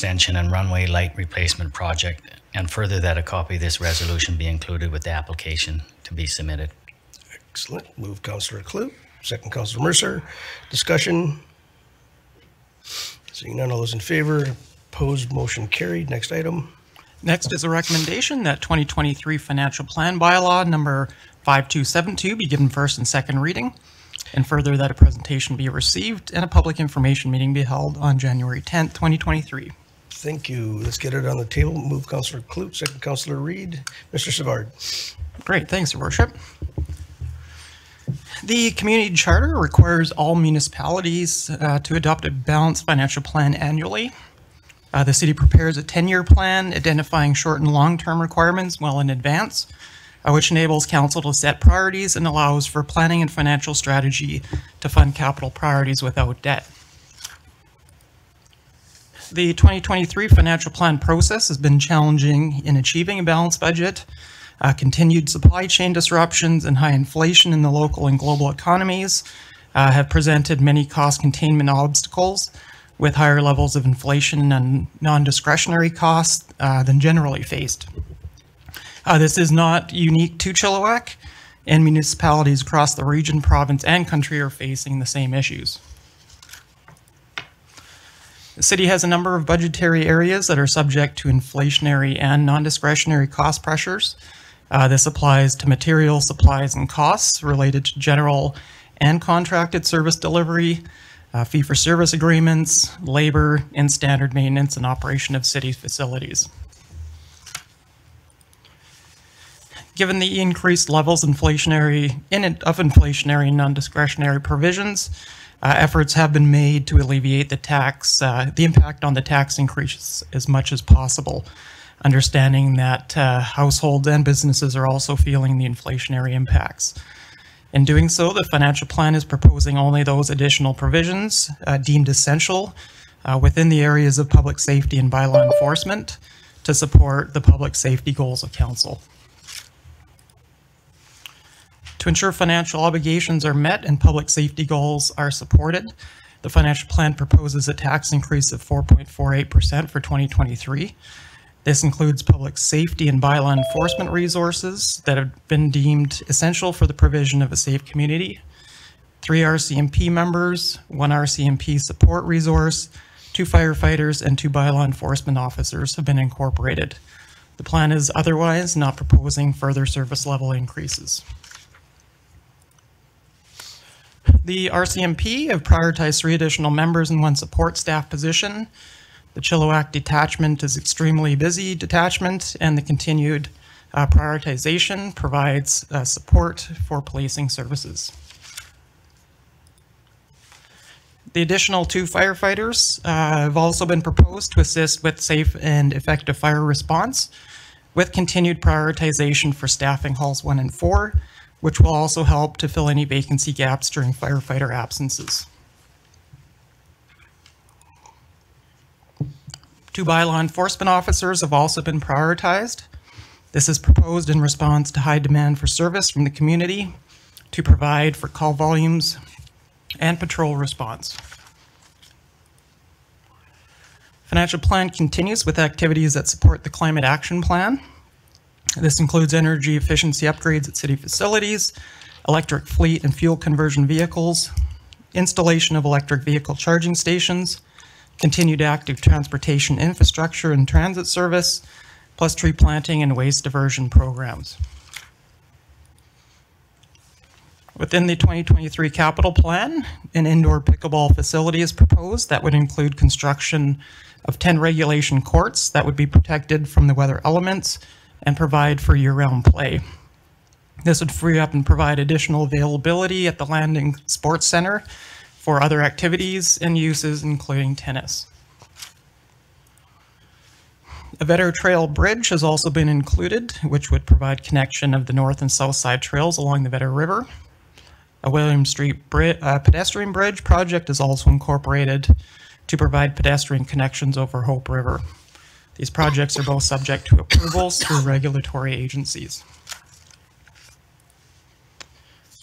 extension and runway light replacement project, and further that a copy of this resolution be included with the application to be submitted. Excellent. Move Counselor Kloot, second Counselor Mercer. Discussion? Seeing none, all those in favor? Opposed, motion carried. Next item. Next is a recommendation that 2023 financial plan bylaw number 5272 be given first and second reading, and further that a presentation be received and a public information meeting be held on January 10th, 2023. Thank you. Let's get it on the table. Move Counselor Kloot, second Counselor Read. Mr. Savard. Great, thanks, Your Worship. The community charter requires all municipalities uh, to adopt a balanced financial plan annually. Uh, the city prepares a 10-year plan identifying short and long-term requirements well in advance, uh, which enables council to set priorities and allows for planning and financial strategy to fund capital priorities without debt. The 2023 financial plan process has been challenging in achieving a balanced budget. Uh, continued supply chain disruptions and high inflation in the local and global economies uh, have presented many cost containment obstacles with higher levels of inflation and non-discretionary costs uh, than generally faced. Uh, this is not unique to Chilliwack, and municipalities across the region, province, and country are facing the same issues. The city has a number of budgetary areas that are subject to inflationary and non-discretionary cost pressures. Uh, this applies to material supplies and costs related to general and contracted service delivery, uh, fee-for-service agreements, labor, and standard maintenance and operation of city facilities. Given the increased levels inflationary in, of inflationary non-discretionary provisions, uh, efforts have been made to alleviate the tax, uh, the impact on the tax increases as much as possible, understanding that uh, households and businesses are also feeling the inflationary impacts. In doing so, the financial plan is proposing only those additional provisions uh, deemed essential uh, within the areas of public safety and bylaw enforcement to support the public safety goals of council. To ensure financial obligations are met and public safety goals are supported, the financial plan proposes a tax increase of 4.48% for 2023. This includes public safety and bylaw enforcement resources that have been deemed essential for the provision of a safe community. Three RCMP members, one RCMP support resource, two firefighters, and two bylaw enforcement officers have been incorporated. The plan is otherwise not proposing further service level increases. The RCMP have prioritized three additional members and one support staff position. The Chilliwack detachment is extremely busy detachment and the continued uh, prioritization provides uh, support for policing services. The additional two firefighters uh, have also been proposed to assist with safe and effective fire response with continued prioritization for staffing halls one and four which will also help to fill any vacancy gaps during firefighter absences. Two bylaw enforcement officers have also been prioritized. This is proposed in response to high demand for service from the community to provide for call volumes and patrol response. Financial plan continues with activities that support the climate action plan. This includes energy efficiency upgrades at city facilities, electric fleet and fuel conversion vehicles, installation of electric vehicle charging stations, continued active transportation infrastructure and transit service, plus tree planting and waste diversion programs. Within the 2023 capital plan, an indoor pickleball facility is proposed that would include construction of 10 regulation courts that would be protected from the weather elements and provide for year-round play. This would free up and provide additional availability at the Landing Sports Center for other activities and uses, including tennis. A Vedder Trail Bridge has also been included, which would provide connection of the north and south side trails along the Vedder River. A William Street bri uh, pedestrian bridge project is also incorporated to provide pedestrian connections over Hope River. These projects are both subject to approvals through regulatory agencies.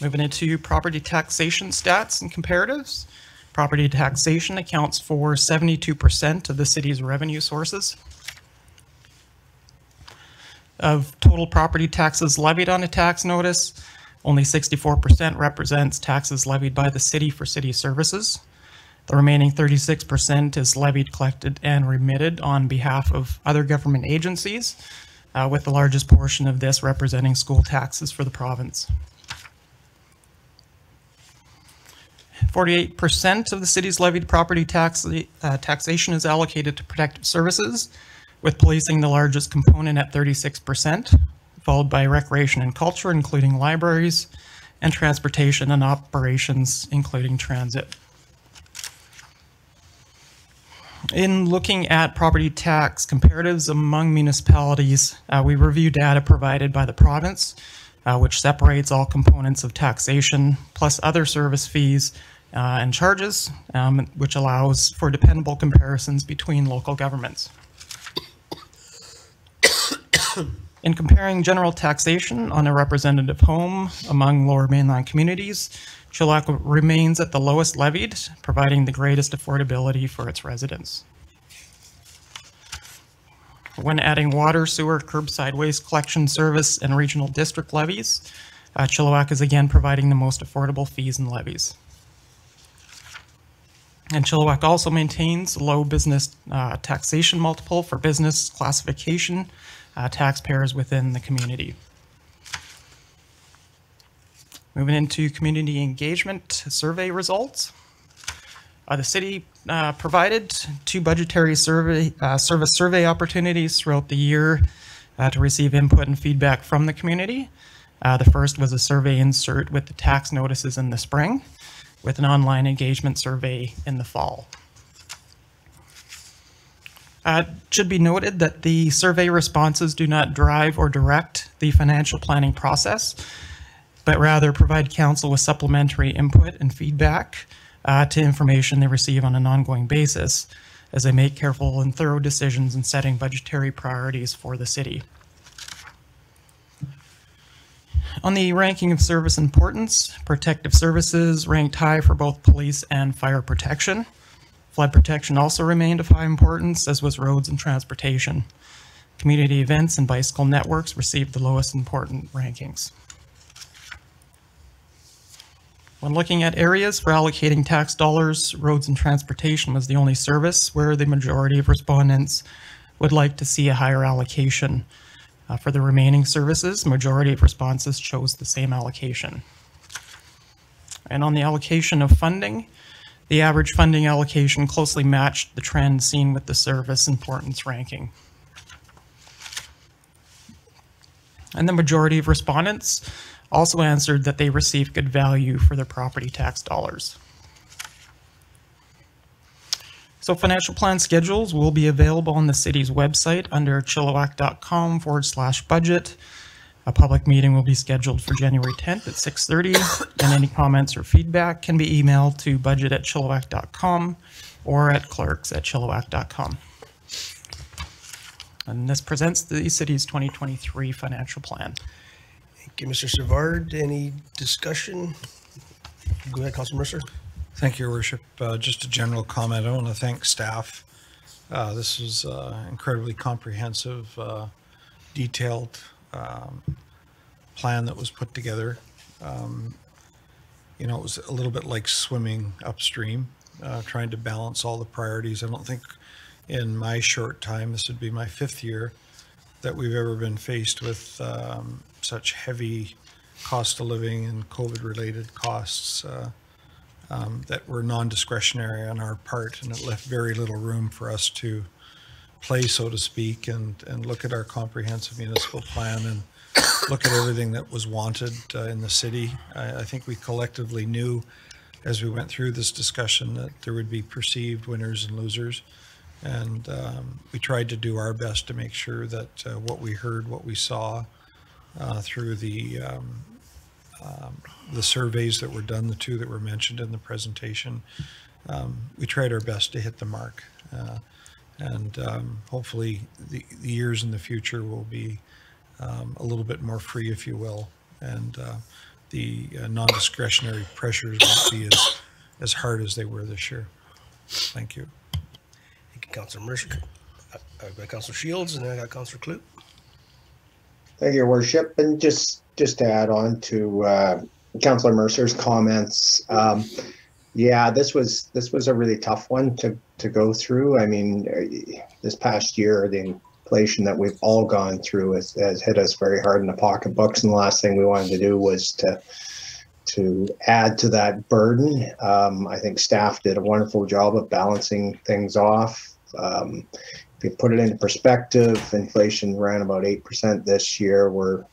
Moving into property taxation stats and comparatives. Property taxation accounts for 72% of the city's revenue sources. Of total property taxes levied on a tax notice, only 64% represents taxes levied by the city for city services. The remaining 36% is levied, collected, and remitted on behalf of other government agencies, uh, with the largest portion of this representing school taxes for the province. 48% of the city's levied property tax, uh, taxation is allocated to protective services, with policing the largest component at 36%, followed by recreation and culture, including libraries, and transportation and operations, including transit. In looking at property tax comparatives among municipalities, uh, we review data provided by the province, uh, which separates all components of taxation plus other service fees uh, and charges, um, which allows for dependable comparisons between local governments. In comparing general taxation on a representative home among lower mainland communities, Chilliwack remains at the lowest levied, providing the greatest affordability for its residents. When adding water, sewer, curbside waste collection service, and regional district levies, uh, Chilliwack is again providing the most affordable fees and levies. And Chilliwack also maintains low business uh, taxation multiple for business classification uh, taxpayers within the community. Moving into community engagement survey results. Uh, the city uh, provided two budgetary survey uh, service survey opportunities throughout the year uh, to receive input and feedback from the community. Uh, the first was a survey insert with the tax notices in the spring, with an online engagement survey in the fall. Uh, it should be noted that the survey responses do not drive or direct the financial planning process, but rather provide council with supplementary input and feedback uh, to information they receive on an ongoing basis as they make careful and thorough decisions in setting budgetary priorities for the city. On the ranking of service importance, protective services ranked high for both police and fire protection. Flood protection also remained of high importance, as was roads and transportation. Community events and bicycle networks received the lowest important rankings. When looking at areas for allocating tax dollars, roads and transportation was the only service where the majority of respondents would like to see a higher allocation. Uh, for the remaining services, majority of responses chose the same allocation. And on the allocation of funding, the average funding allocation closely matched the trend seen with the service importance ranking. And the majority of respondents also answered that they received good value for their property tax dollars. So financial plan schedules will be available on the city's website under chilliwack.com forward slash budget. A public meeting will be scheduled for January 10th at 6:30, and any comments or feedback can be emailed to budget at chilliwack.com or at clerks at chilliwack.com. And this presents the city's 2023 financial plan. Thank you, Mr. Savard. Any discussion? Go ahead, Councilor Mercer. Thank you, Your Worship. Uh, Just a general comment. I want to thank staff. Uh, This was uh, incredibly comprehensive, uh, detailed um, plan that was put together. Um, You know, it was a little bit like swimming upstream, uh, trying to balance all the priorities. I don't think in my short time, this would be my fifth year, that we've ever been faced with um, such heavy cost of living and COVID-related costs. uh, um, that were non-discretionary on our part, and it left very little room for us to play, so to speak, and, and look at our comprehensive municipal plan and look at everything that was wanted uh, in the city. I, I think we collectively knew as we went through this discussion that there would be perceived winners and losers. And um, we tried to do our best to make sure that uh, what we heard, what we saw uh, through the um, um, the surveys that were done, the two that were mentioned in the presentation, um, we tried our best to hit the mark. Uh, and um, hopefully the, the years in the future will be um, a little bit more free, if you will. And uh, the uh, non-discretionary pressures won't be as as hard as they were this year. Thank you. Thank you, Councilor Mercer. Uh, I've got Councilor Shields and then I got Councilor Kloot. Thank you, Your Worship. And just, just to add on to uh, Councillor Mercer's comments, um, yeah, this was, this was a really tough one to, to go through. I mean, uh, this past year, the inflation that we've all gone through has, has hit us very hard in the pocketbooks. And the last thing we wanted to do was to, to add to that burden. Um, I think staff did a wonderful job of balancing things off. Um, if you put it into perspective, inflation ran about eight percent this year. We're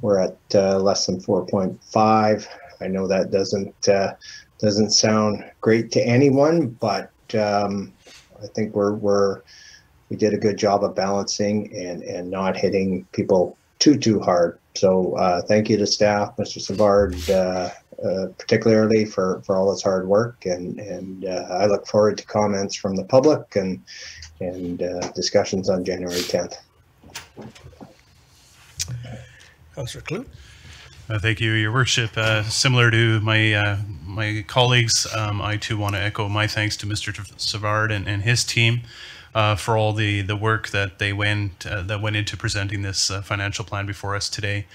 we're at uh, less than four point five. I know that doesn't uh, doesn't sound great to anyone, but um, I think we're we're we did a good job of balancing and and not hitting people too too hard. So uh, thank you to staff, Mr. Savard, uh, uh, particularly for for all his hard work, and and uh, I look forward to comments from the public and and uh, discussions on January 10th. Councilor Kloot. Uh, Thank you, Your Worship. Uh, Similar to my uh, my colleagues, um, I too want to echo my thanks to Mr. Savard and, and his team uh, for all the, the work that they went uh, that went into presenting this uh, financial plan before us today.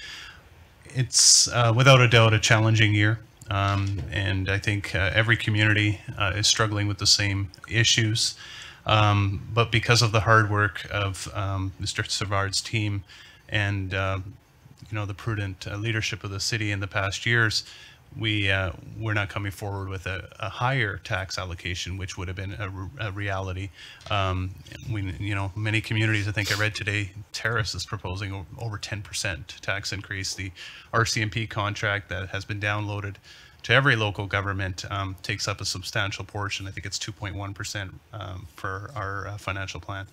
It's without a doubt a challenging year, um, and I think every community is struggling with the same issues. Um, but because of the hard work of um, Mr. Savard's team and um, you know the prudent uh, leadership of the city in the past years, we uh, we're not coming forward with a, a higher tax allocation, which would have been a, re- a reality. Um, we you know many communities. I think I read today, Terrace is proposing over 10% tax increase. The RCMP contract that has been downloaded to every local government um, takes up a substantial portion. I think it's 2.1% um, for our uh, financial plan.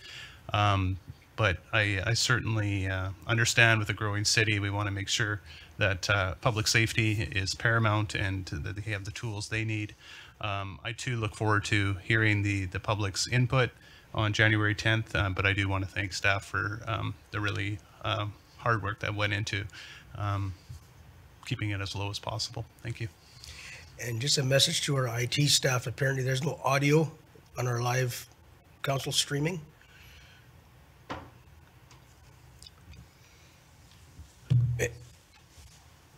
Um, but I, I certainly uh, understand with a growing city, we want to make sure that uh, public safety is paramount and that they have the tools they need. Um, I too look forward to hearing the, the public's input on January 10th, uh, but I do want to thank staff for um, the really um, hard work that went into um, keeping it as low as possible. Thank you. And just a message to our IT staff, apparently there's no audio on our live council streaming. Eh,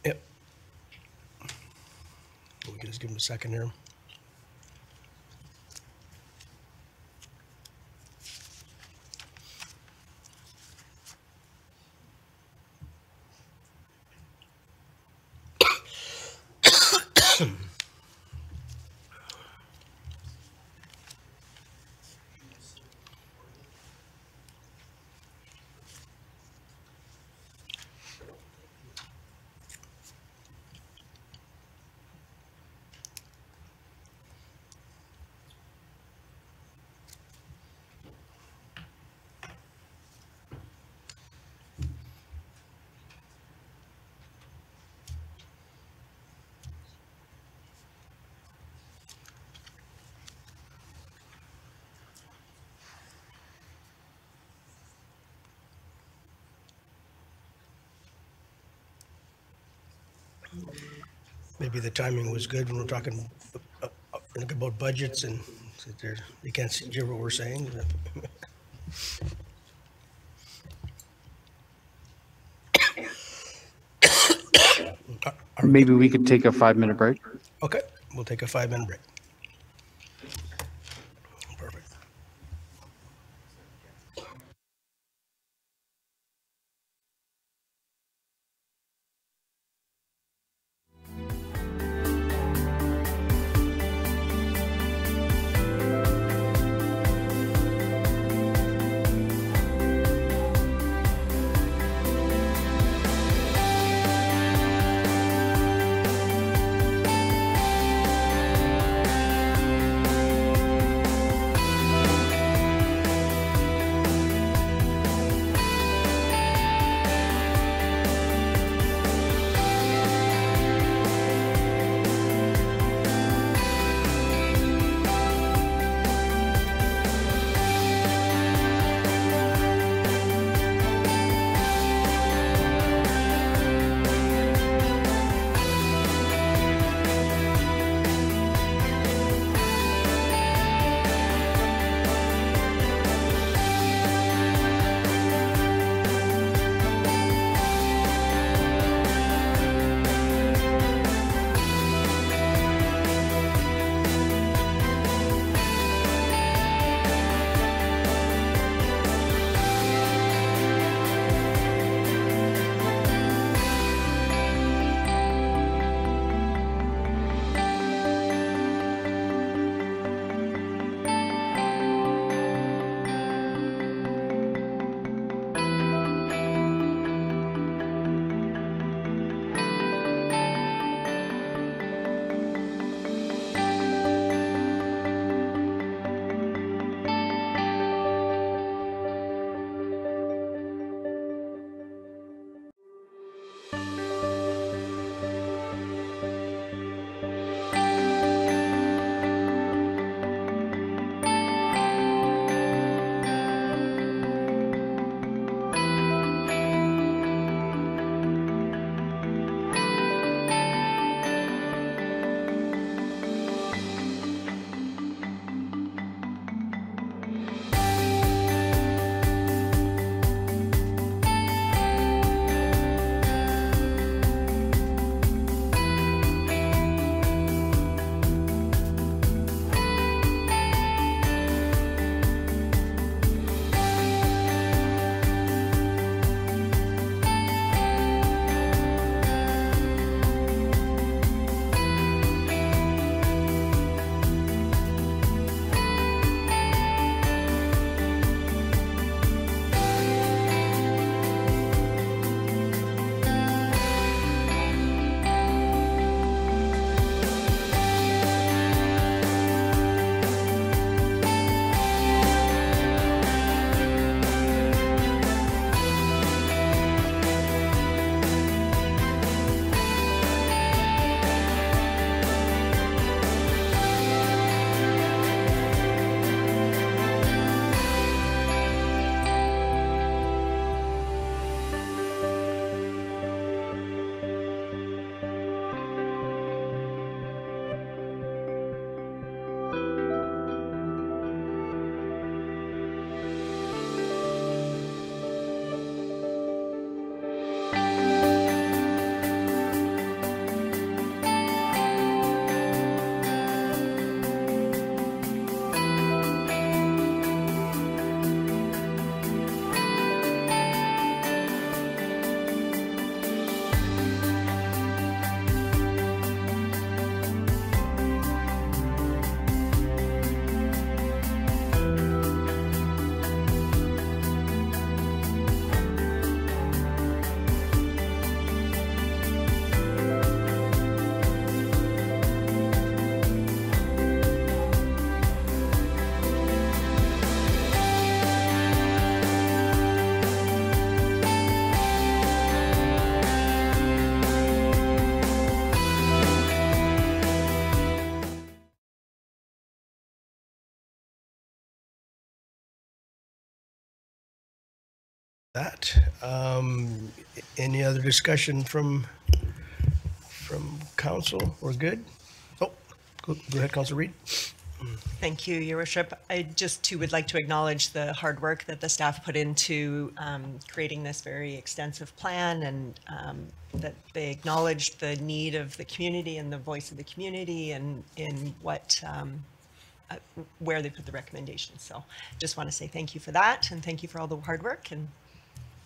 Yep. We can just give him a second here. Maybe the timing was good when we're talking uh, uh, about budgets and you can't hear what we're saying. Maybe we could take a five-minute break. Okay, we'll take a five-minute break. That. Um, Any other discussion from, from council? We're good? Oh, go go ahead, Council Read. Thank you, Your Worship. I just too would like to acknowledge the hard work that the staff put into um, creating this very extensive plan and um, that they acknowledged the need of the community and the voice of the community and in what, um, uh, where they put the recommendations. So just want to say thank you for that and thank you for all the hard work and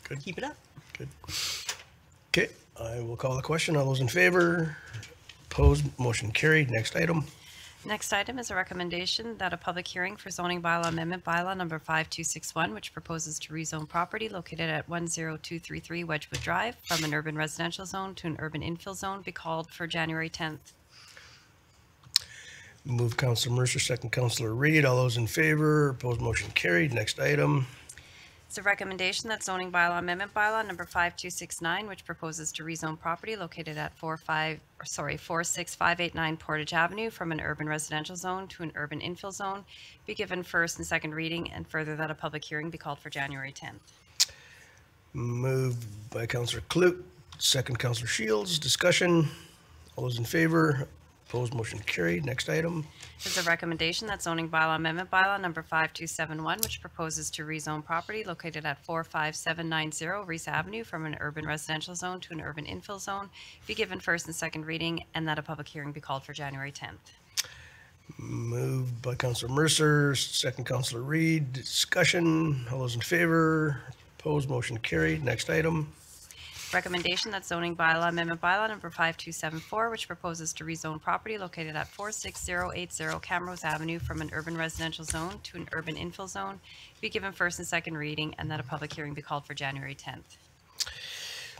Good. keep it up. Good. Okay, I will call the question. All those in favor? Opposed, motion carried. Next item. Next item is a recommendation that a public hearing for zoning bylaw amendment bylaw number 5261, which proposes to rezone property located at 10233 Wedgewood Drive from an urban residential zone to an urban infill zone, be called for January 10th. Move Councilor Mercer, second Councilor Read. All those in favor? Opposed, motion carried. Next item. It's a recommendation that zoning bylaw amendment bylaw number 5269, which proposes to rezone property located at 45, or sorry, 46589 Portage Avenue from an urban residential zone to an urban infill zone, be given first and second reading, and further that a public hearing be called for January 10th. Moved by Councilor Kloot, second Councilor Shields. Discussion. All those in favor? Opposed, motion carried. Next item. There's a recommendation that zoning bylaw amendment bylaw number 5271, which proposes to rezone property located at 45790 Reese Avenue from an urban residential zone to an urban infill zone, be given first and second reading, and that a public hearing be called for January 10th. Moved by Councilor Mercer, second Councilor Read. Discussion. All those in favor? Opposed, motion carried. Next item. Recommendation that zoning bylaw amendment bylaw number 5274, which proposes to rezone property located at 46080 Camrose Avenue from an urban residential zone to an urban infill zone, be given first and second reading, and that a public hearing be called for January 10th.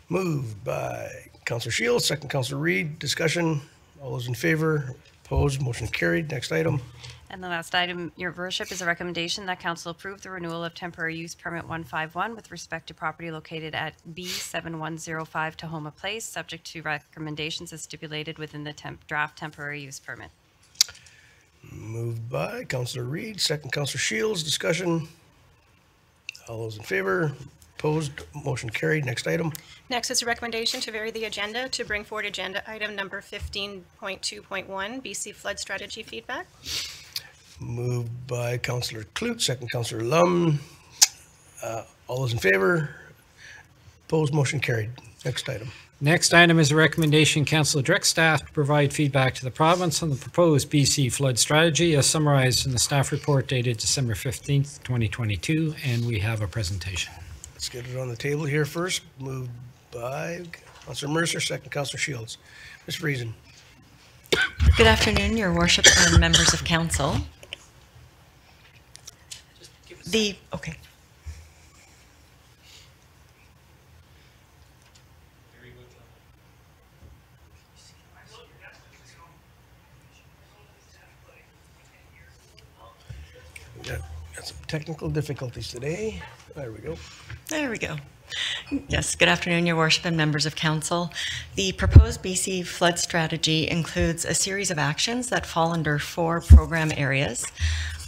Moved by Councilor Shields, second Councilor Read. Discussion. All those in favor? Opposed, motion carried. Next item. And the last item, your worship, is a recommendation that council approve the renewal of temporary use permit 151 with respect to property located at B7105 Tahoma Place, subject to recommendations as stipulated within the temp, draft temporary use permit. Moved by Councilor Read, second Councilor Shields. Discussion. All those in favor? Opposed, motion carried. Next item. Next is a recommendation to vary the agenda to bring forward agenda item number 15.2.1, BC flood strategy feedback. Moved by Councilor Kloot, second Councilor Lum. Uh, All those in favor? Opposed, motion carried. Next item. Next item is a recommendation council direct staff to provide feedback to the province on the proposed BC flood strategy as summarized in the staff report dated December 15th, 2022, and we have a presentation. Let's get it on the table here first. Moved by Councilor Mercer, second Councilor Shields. Ms. Friesen. Good afternoon, Your Worship and members of council. The, okay. Got some technical difficulties today. There we go. There we go. Yes, good afternoon, Your Worship and members of council. The proposed BC flood strategy includes a series of actions that fall under four program areas.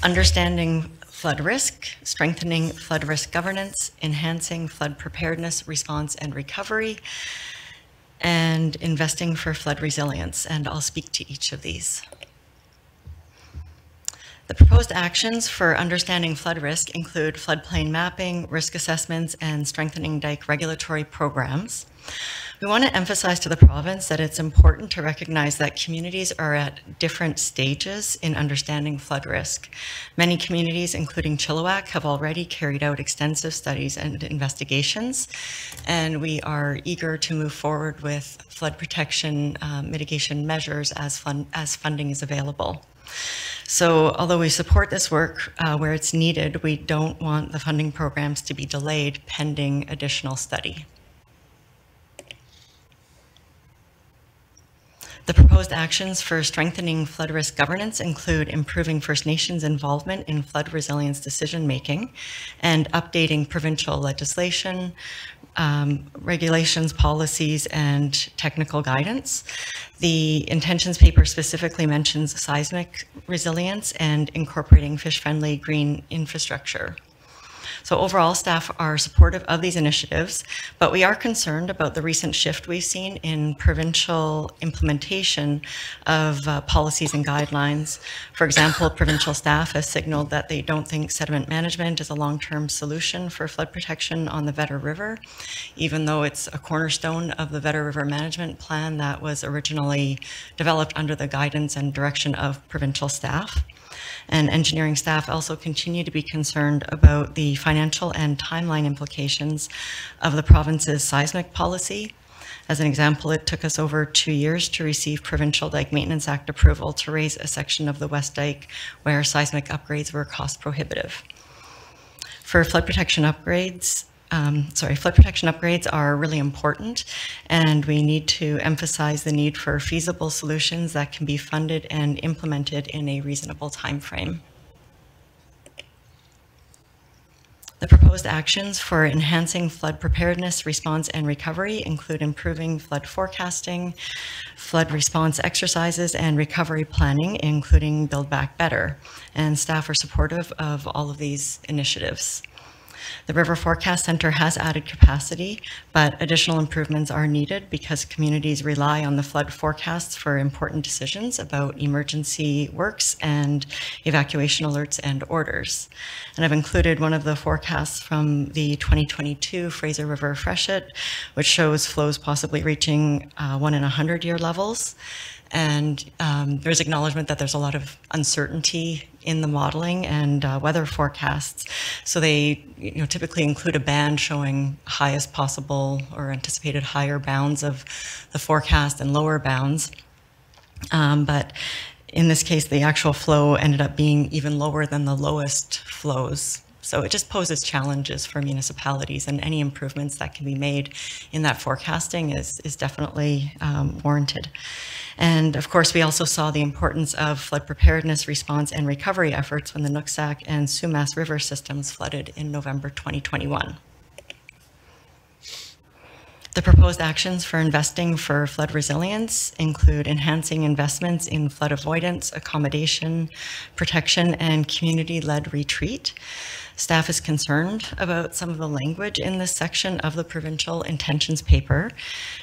Understanding flood risk, strengthening flood risk governance, enhancing flood preparedness, response, and recovery, and investing for flood resilience. And I'll speak to each of these. The proposed actions for understanding flood risk include floodplain mapping, risk assessments, and strengthening dike regulatory programs. We want to emphasize to the province that it's important to recognize that communities are at different stages in understanding flood risk. Many communities, including Chilliwack, have already carried out extensive studies and investigations, and we are eager to move forward with flood protection uh, mitigation measures as, fun as funding is available. So although we support this work uh, where it's needed, we don't want the funding programs to be delayed pending additional study. The proposed actions for strengthening flood risk governance include improving First Nations involvement in flood resilience decision-making and updating provincial legislation, um, regulations, policies, and technical guidance. The intentions paper specifically mentions seismic resilience and incorporating fish-friendly green infrastructure. So overall, staff are supportive of these initiatives, but we are concerned about the recent shift we've seen in provincial implementation of uh, policies and guidelines. For example, provincial staff has signaled that they don't think sediment management is a long-term solution for flood protection on the Vedder River, even though it's a cornerstone of the Vedder River Management Plan that was originally developed under the guidance and direction of provincial staff. And engineering staff also continue to be concerned about the financial and timeline implications of the province's seismic policy. As an example, it took us over two years to receive Provincial Dike Maintenance Act approval to raise a section of the West Dike where seismic upgrades were cost prohibitive. For flood protection upgrades, um, sorry, flood protection upgrades are really important, and we need to emphasize the need for feasible solutions that can be funded and implemented in a reasonable time frame. The proposed actions for enhancing flood preparedness, response, and recovery include improving flood forecasting, flood response exercises, and recovery planning, including Build Back Better. And staff are supportive of all of these initiatives. The River Forecast Center has added capacity, but additional improvements are needed because communities rely on the flood forecasts for important decisions about emergency works and evacuation alerts and orders. And I've included one of the forecasts from the 2022 Fraser River freshet, which shows flows possibly reaching uh, one in a hundred year levels. And um, there's acknowledgement that there's a lot of uncertainty in the modeling and uh, weather forecasts. So they you know, typically include a band showing highest possible or anticipated higher bounds of the forecast and lower bounds. Um, but in this case, the actual flow ended up being even lower than the lowest flows so it just poses challenges for municipalities and any improvements that can be made in that forecasting is, is definitely um, warranted. And of course, we also saw the importance of flood preparedness, response, and recovery efforts when the Nooksack and Sumas River systems flooded in November 2021. The proposed actions for investing for flood resilience include enhancing investments in flood avoidance, accommodation, protection, and community-led retreat. Staff is concerned about some of the language in this section of the provincial intentions paper.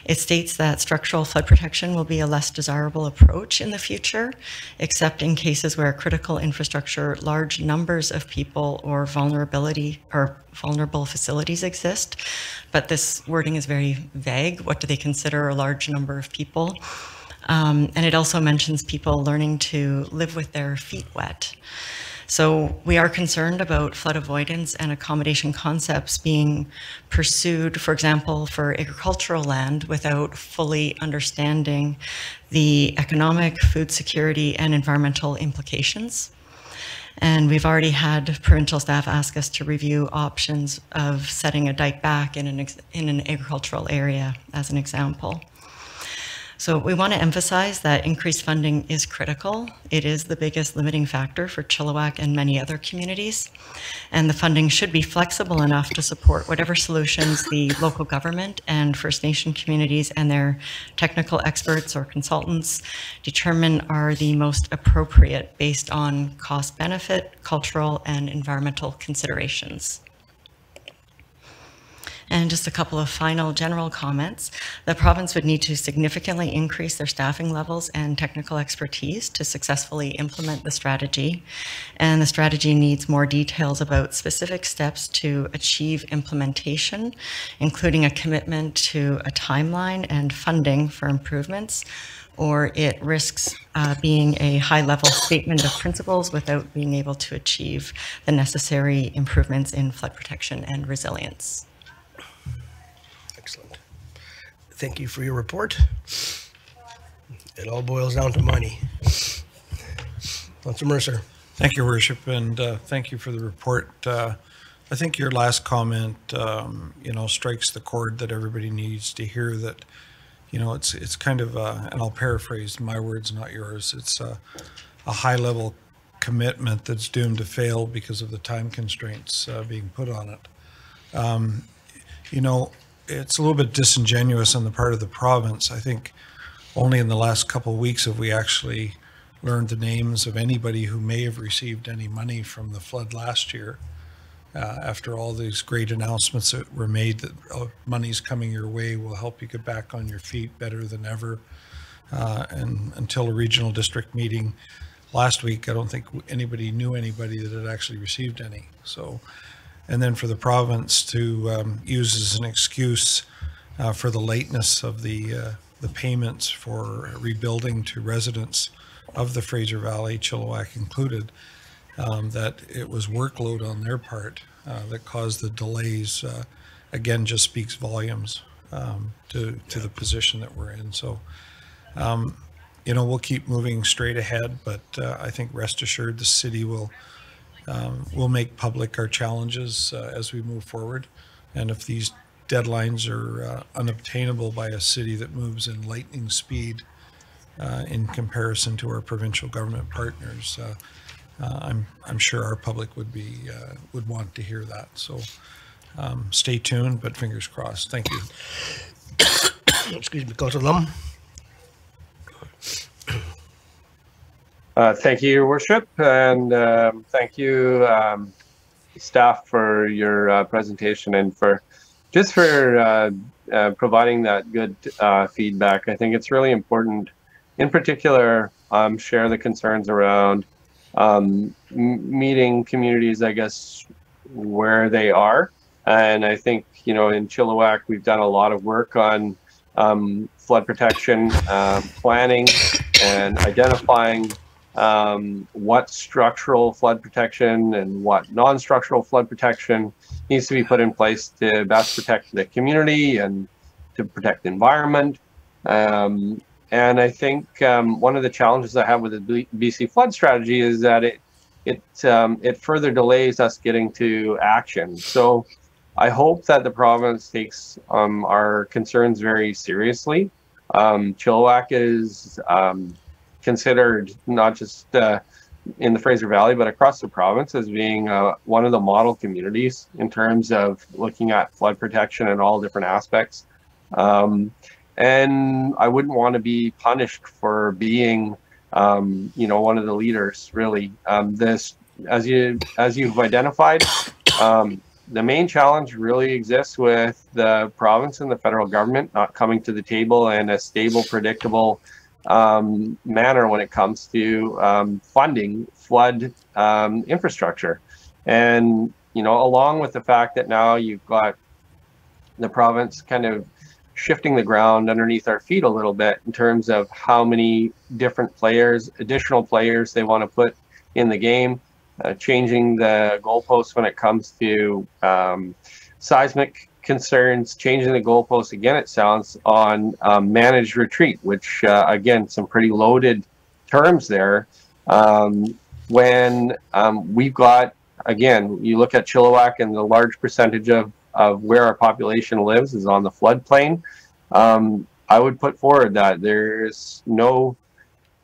It states that structural flood protection will be a less desirable approach in the future, except in cases where critical infrastructure, large numbers of people, or vulnerability or vulnerable facilities exist. But this wording is very vague. What do they consider a large number of people? Um, and it also mentions people learning to live with their feet wet. So we are concerned about flood avoidance and accommodation concepts being pursued, for example, for agricultural land without fully understanding the economic, food security, and environmental implications. And we've already had provincial staff ask us to review options of setting a dike back in an, in an agricultural area, as an example. So we want to emphasize that increased funding is critical. It is the biggest limiting factor for Chilliwack and many other communities. And the funding should be flexible enough to support whatever solutions the local government and First Nation communities and their technical experts or consultants determine are the most appropriate based on cost benefit, cultural, and environmental considerations. And just a couple of final general comments. The province would need to significantly increase their staffing levels and technical expertise to successfully implement the strategy. And the strategy needs more details about specific steps to achieve implementation, including a commitment to a timeline and funding for improvements or it risks uh, being a high-level statement of principles without being able to achieve the necessary improvements in flood protection and resilience. Thank you for your report. It all boils down to money. Councilor Mercer. Thank you, Worship, and uh, thank you for the report. Uh, I think your last comment, um, you know, strikes the chord that everybody needs to hear that, you know, it's it's kind of, uh, and I'll paraphrase my words, not yours. It's a, a high level commitment that's doomed to fail because of the time constraints uh, being put on it. Um, you know, it's a little bit disingenuous on the part of the province. I think only in the last couple of weeks have we actually learned the names of anybody who may have received any money from the flood last year. uh, after all these great announcements that were made that uh, money's coming your way will help you get back on your feet better than ever. Uh, and until a regional district meeting last week, I don't think anybody knew anybody that had actually received any. So, and then for the province to um, use as an excuse uh, for the lateness of the uh, the payments for rebuilding to residents of the Fraser Valley, Chilliwack included, um, that it was workload on their part uh, that caused the delays. Uh, again, just speaks volumes um, to to the position that we're in. So. Um, you know, we'll keep moving straight ahead, but uh, I think rest assured the city will um, will make public our challenges uh, as we move forward. And if these deadlines are uh, unobtainable by a city that moves in lightning speed uh, in comparison to our provincial government partners, uh, uh, I'm I'm sure our public would be would want to hear that. So um, stay tuned, but fingers crossed. Thank you. Excuse me, Councilor Lum. Uh, thank you, Your Worship, and um, thank you, um, staff, for your uh, presentation and for just for uh, uh providing that good uh, feedback. I think it's really important, in particular, um, share the concerns around um, meeting communities, I guess, where they are. And I think, you know, in Chilliwack, we've done a lot of work on um, flood protection um, planning and identifying um, what structural flood protection and what non-structural flood protection needs to be put in place to best protect the community and to protect the environment. Um, and I think um, one of the challenges I have with the BC flood strategy is that it it um, it further delays us getting to action. So I hope that the province takes um, our concerns very seriously. Um, Chilliwack is um, considered not just uh, in the Fraser Valley, but across the province as being uh, one of the model communities in terms of looking at flood protection and all different aspects. Um, and I wouldn't want to be punished for being, um, you know, one of the leaders. Really, um, this as you as you've identified, um, the main challenge really exists with the province and the federal government not coming to the table and a stable, predictable um, manner when it comes to um, funding flood um, infrastructure. And, you know, along with the fact that now you've got the province kind of shifting the ground underneath our feet a little bit in terms of how many different players, additional players they want to put in the game, uh, changing the goalposts when it comes to um, seismic concerns changing the goalpost again, it sounds, on um, managed retreat, which, uh, again, some pretty loaded terms there. Um, when um, we've got, again, you look at Chilliwack and the large percentage of, of where our population lives is on the floodplain. Um, I would put forward that there's no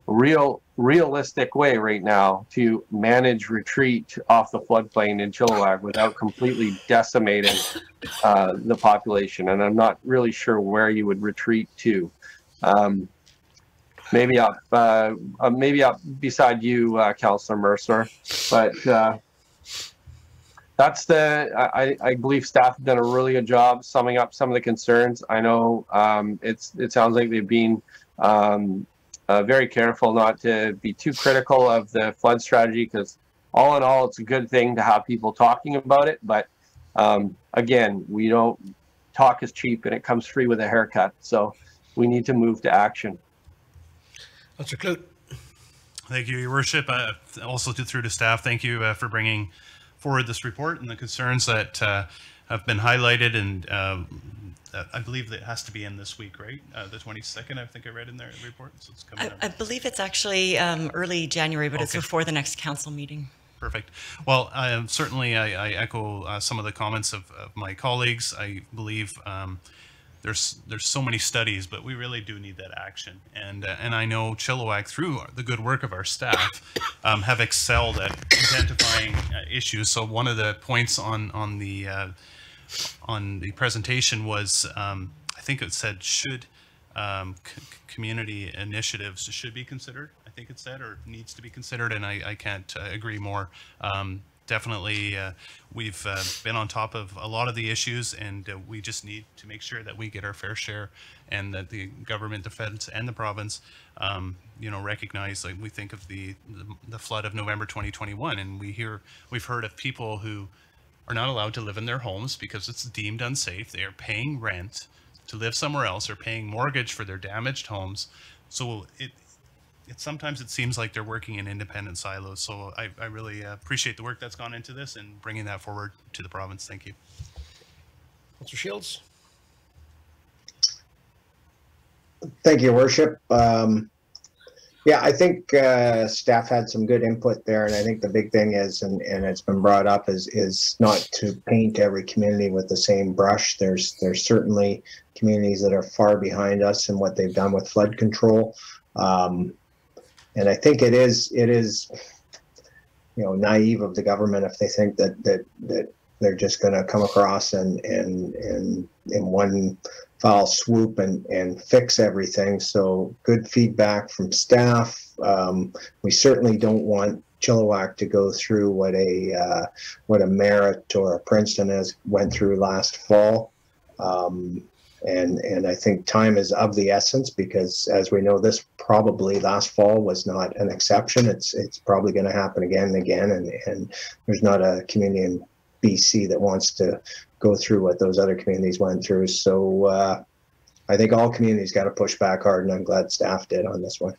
real realistic way right now to manage retreat off the floodplain in Chilliwack without completely decimating uh, the population. And I'm not really sure where you would retreat to. Um, maybe up, uh, uh, maybe up beside you, uh, Councillor Mercer, but uh, that's the, I, I believe staff have done a really good job summing up some of the concerns. I know um, it's, it sounds like they've been um, uh, very careful not to be too critical of the flood strategy because all in all, it's a good thing to have people talking about it. But um, again, we don't talk is cheap and it comes free with a haircut. So we need to move to action. Councillor Kloot. Thank you, Your Worship. Uh, also to, through to staff, thank you uh, for bringing forward this report and the concerns that uh, have been highlighted and uh, I believe that has to be in this week, right? Uh, the 22nd, I think I read in their report. So it's coming I, I believe it's actually um, early January, but it's before the next council meeting. Perfect. Well, um, certainly I, I echo uh, some of the comments of, of my colleagues. I believe um, there's there's so many studies, but we really do need that action. And uh, and I know Chilliwack, through the good work of our staff, um, have excelled at identifying uh, issues. So one of the points on on the uh, on the presentation was, um, I think it said should um, community initiatives should be considered. I think it said or needs to be considered, and I, I can't uh, agree more. Um, definitely uh, we've uh, been on top of a lot of the issues, and uh, we just need to make sure that we get our fair share, and that the government, the feds, and the province, um, you know, recognize. Like we think of the, the the flood of November 2021, and we hear we've heard of people who are not allowed to live in their homes because it's deemed unsafe. They are paying rent to live somewhere else or paying mortgage for their damaged homes. So it, it sometimes it seems like they're working in independent silos. So I, I really uh, appreciate the work that's gone into this and bringing that forward to the province. Thank you. Councillor Shields? Thank you, Worship. Um, yeah, I think uh, staff had some good input there, and I think the big thing is, and, and it's been brought up, is is not to paint every community with the same brush. There's there's certainly communities that are far behind us in what they've done with flood control, um, and I think it is it is, you know, naive of the government if they think that that that they're just going to come across and and and in one foul swoop and and fix everything. So good feedback from staff. Um, we certainly don't want Chilliwack to go through what a uh, what a Merritt or a Princeton has went through last fall. Um, and and I think time is of the essence because as we know, this probably last fall was not an exception. It's it's probably going to happen again and again, and and there's not a community in BC that wants to go through what those other communities went through. So uh, I think all communities got to push back hard, and I'm glad staff did on this one.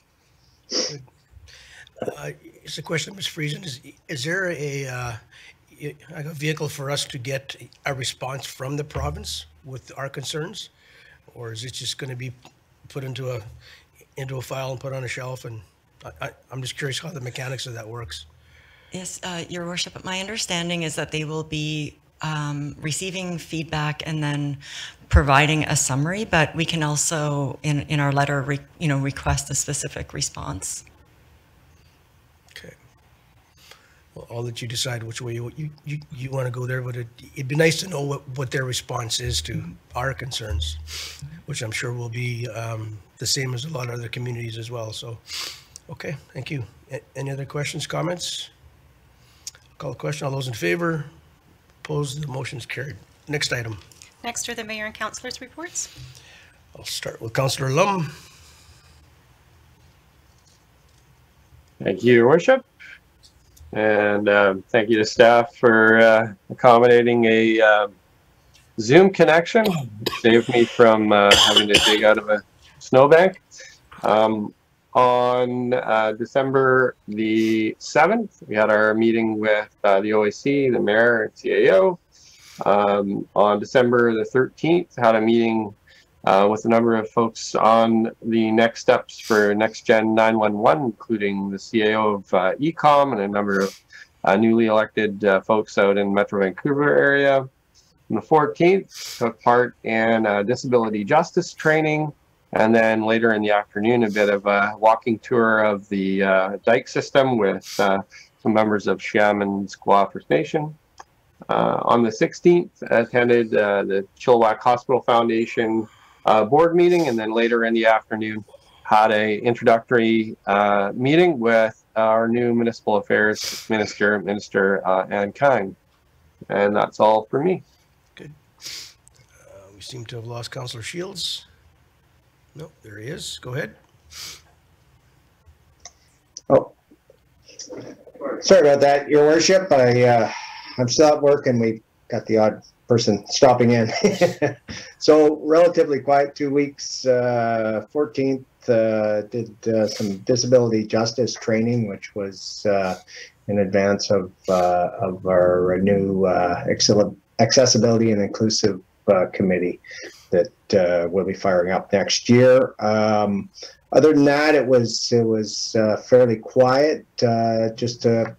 Uh, It's a question, Ms. Friesen, is, is there a, uh, a vehicle for us to get a response from the province with our concerns? Or is it just going to be put into a, into a file and put on a shelf? And I, I, I'm just curious how the mechanics of that works. Yes, uh, Your Worship, my understanding is that they will be um, receiving feedback and then providing a summary, but we can also, in, in our letter, re, you know, request a specific response. Okay. Well, I'll let you decide which way you, you, you, you want to go there, but it, it'd be nice to know what, what their response is to our concerns, which I'm sure will be um, the same as a lot of other communities as well. So, okay, thank you. A- Any other questions, comments? Call the question. All those in favor? Opposed? The motion's carried. Next item. Next are the mayor and councilors' reports. I'll start with Councillor Lum. Thank you, Your Worship. And um, thank you to staff for uh, accommodating a um, Zoom connection. Saved me from uh, having to dig out of a snowbank. Um, on uh, December the 7th, we had our meeting with uh, the OIC, the mayor, and CAO. Um, on December the 13th, had a meeting uh, with a number of folks on the next steps for Next Gen 911, including the CAO of uh, E-Comm and a number of uh, newly elected uh, folks out in Metro Vancouver area. On the 14th, took part in disability justice training, and then later in the afternoon, a bit of a walking tour of the uh, dike system with uh, some members of Shem and Skwah First Nation. Uh, on the 16th, attended uh, the Chilliwack Hospital Foundation uh, board meeting, and then later in the afternoon, had a introductory uh, meeting with our new municipal affairs minister, Minister Anne Kang. And that's all for me. Uh, We seem to have lost Councillor Shields. No, there he is. Go ahead. Oh, sorry about that, Your Worship. I uh, I'm still at work, and we've got the odd person stopping in. so relatively quiet two weeks. Uh, 14th uh, did uh, some disability justice training, which was uh, in advance of uh, of our new uh, accessibility and inclusive uh, committee that uh, we'll be firing up next year. Um, other than that, it was it was uh, fairly quiet. Uh, just a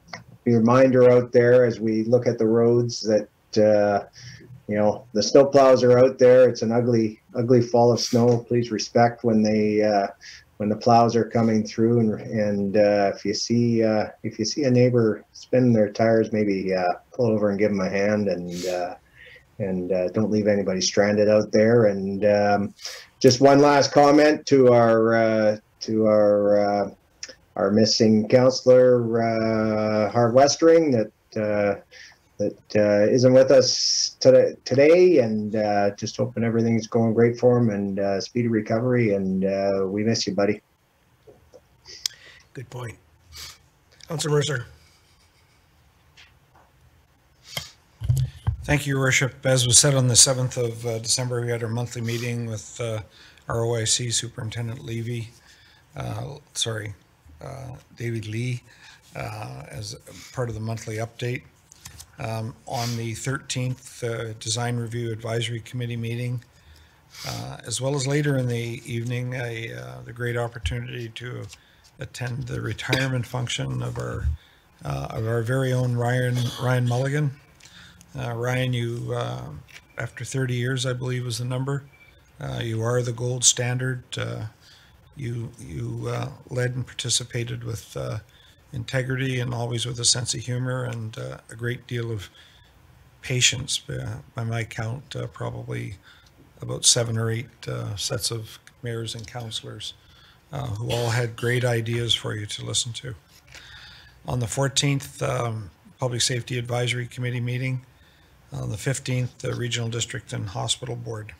reminder out there as we look at the roads that uh, you know the snowplows are out there. It's an ugly ugly fall of snow. Please respect when they uh, when the plows are coming through, and and uh, if you see uh, if you see a neighbor spinning their tires, maybe uh, pull over and give them a hand and. And uh, don't leave anybody stranded out there. And um, just one last comment to our uh, to our uh, our missing counselor uh, Harv Westeringh that uh, that uh, isn't with us today, today and just hoping everything's going great for him and speedy recovery. And we miss you, buddy. Good point. Councilor Mercer. Thank you, Your Worship. As was said on the 7th of uh, December, we had our monthly meeting with uh, our OIC Superintendent Levy, uh, sorry, uh, David Lee, uh, as part of the monthly update. Um, On the 13th, uh, Design Review Advisory Committee meeting, as well as later in the evening, a, the great opportunity to attend the retirement function of our, of our very own Ryan, Ryan Mulligan. Uh, Ryan, you, uh, after 30 years, I believe was the number, uh, you are the gold standard. Uh, you you uh, led and participated with uh, integrity and always with a sense of humor and a great deal of patience. By my count, probably about seven or eight sets of mayors and councillors uh, who all had great ideas for you to listen to. On the 14th, um, Public Safety Advisory Committee meeting. On the 15th, the Regional District and Hospital Board.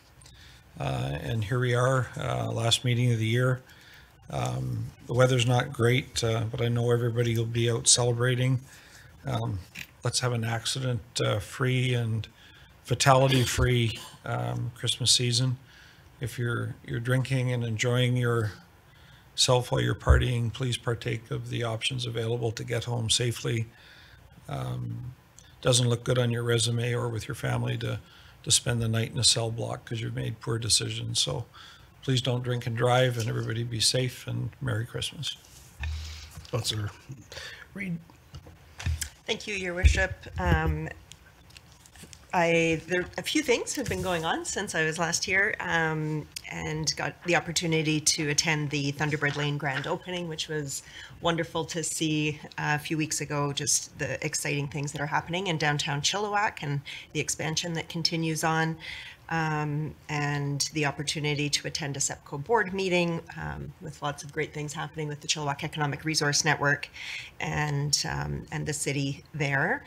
Uh, And here we are, uh, last meeting of the year. Um, The weather's not great, uh, but I know everybody will be out celebrating. Um, Let's have an accident-free and fatality-free um, Christmas season. If you're, you're drinking and enjoying yourself while you're partying, please partake of the options available to get home safely. Um, Doesn't look good on your resume or with your family to to spend the night in a cell block because you've made poor decisions. So please don't drink and drive and everybody be safe and Merry Christmas. Councilor Read. Thank you, Your Worship. Um, I, there, a few things have been going on since I was last here, um, and got the opportunity to attend the Thunderbird Lane grand opening, which was wonderful to see uh, a few weeks ago, just the exciting things that are happening in downtown Chilliwack and the expansion that continues on. Um, and the opportunity to attend a CEPCO board meeting um, with lots of great things happening with the Chilliwack Economic Resource Network and um, and the city there.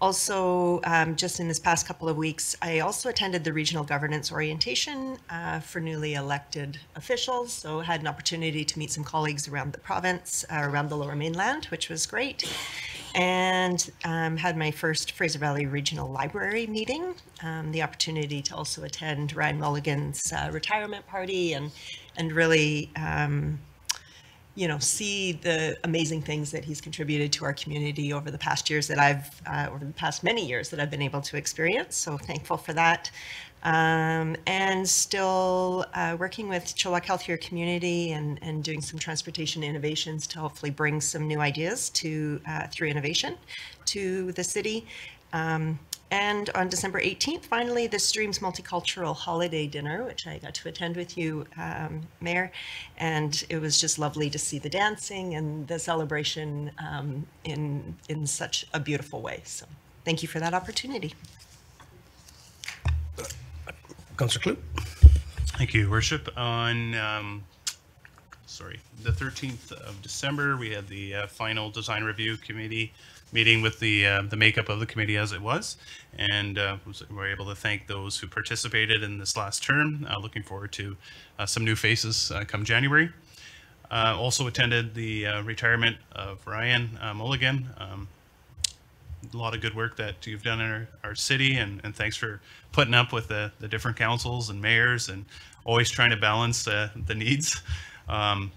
Also, um, just in this past couple of weeks, I also attended the regional governance orientation uh, for newly elected officials. So had an opportunity to meet some colleagues around the province, uh, around the Lower Mainland, which was great. And um, had my first Fraser Valley Regional Library meeting. Um, the opportunity to also attend Ryan Mulligan's uh, retirement party and and really um, you know, see the amazing things that he's contributed to our community over the past years that I've, uh, over the past many years that I've been able to experience. So thankful for that. Um, and still uh, working with Chilliwack Healthier Community and, and doing some transportation innovations to hopefully bring some new ideas to, uh, through innovation to the city. Um, and on December 18th, finally, the Streams Multicultural Holiday Dinner, which I got to attend with you, um, Mayor. And it was just lovely to see the dancing and the celebration um, in, in such a beautiful way. So thank you for that opportunity. Councilor Kloot. Thank you, Worship. On, um, sorry, the 13th of December, we had the uh, final design review committee meeting with the uh, the makeup of the committee as it was, and uh, we were able to thank those who participated in this last term. Uh, looking forward to uh, some new faces uh, come January. Also attended the retirement of Ryan Mulligan. Um, a lot of good work that you've done in our, our city, and, and thanks for putting up with the, the different councils and mayors and always trying to balance uh, the needs. Um,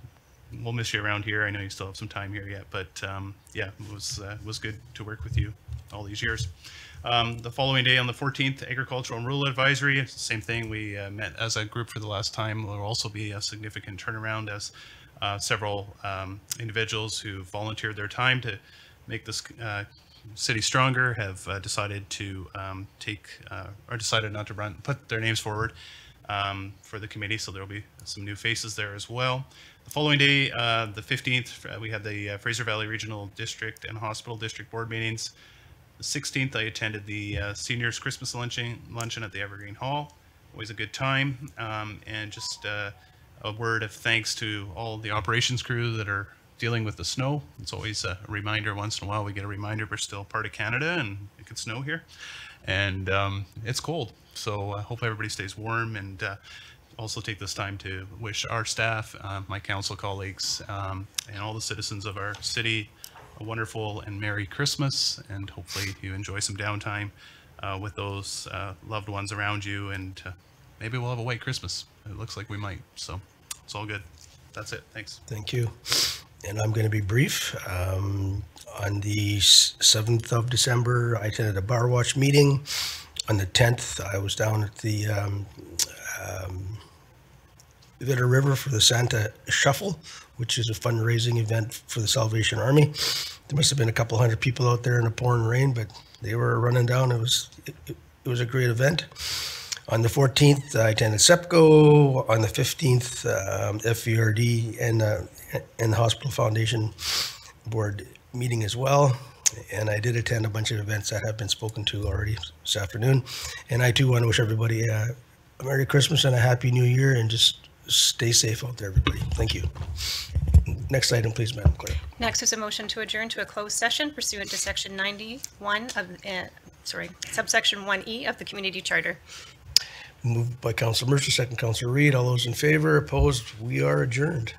we'll miss you around here. I know you still have some time here yet, but um, yeah, it was uh, was good to work with you all these years. Um, the following day, on the 14th, Agricultural and Rural Advisory, same thing. We uh, met as a group for the last time. There will also be a significant turnaround as uh, several um, individuals who volunteered their time to make this uh, city stronger have uh, decided to um, take uh, or decided not to run put their names forward um, for the committee. So there will be some new faces there as well. The following day, uh, the 15th, uh, we had the uh, Fraser Valley Regional District and Hospital District Board meetings. The 16th, I attended the uh, seniors Christmas luncheon, luncheon at the Evergreen Hall. Always a good time. Um, and just a word of thanks to all the operations crew that are dealing with the snow. It's always a reminder once in a while. We get a reminder we're still part of Canada and it could snow here. And um, it's cold. So I hope everybody stays warm and uh, also take this time to wish our staff, uh, my council colleagues, um, and all the citizens of our city a wonderful and Merry Christmas. And hopefully you enjoy some downtime uh, with those uh, loved ones around you. And uh, maybe we'll have a white Christmas. It looks like we might. So it's all good. That's it. Thanks. Thank you. And I'm going to be brief. Um, on the 7th of December, I attended a bar watch meeting. On the 10th, I was down at the um, um, Vedder River for the Santa Shuffle, which is a fundraising event for the Salvation Army. There must have been a couple hundred people out there in the pouring rain, but they were running down. It was it, it was a great event. On the 14th, I attended CEPCO. On the 15th, um, FVRD and, uh, and the Hospital Foundation Board meeting as well. And I did attend a bunch of events that have been spoken to already this afternoon. And I too want to wish everybody uh, a Merry Christmas and a Happy New Year and just stay safe out there, everybody. Thank you. Next item, please, Madam Clerk. Next is a motion to adjourn to a closed session pursuant to section 91 of, uh, sorry, subsection 1E of the Community Charter. Moved by Council Mercer, second Council Read. All those in favor, opposed, we are adjourned.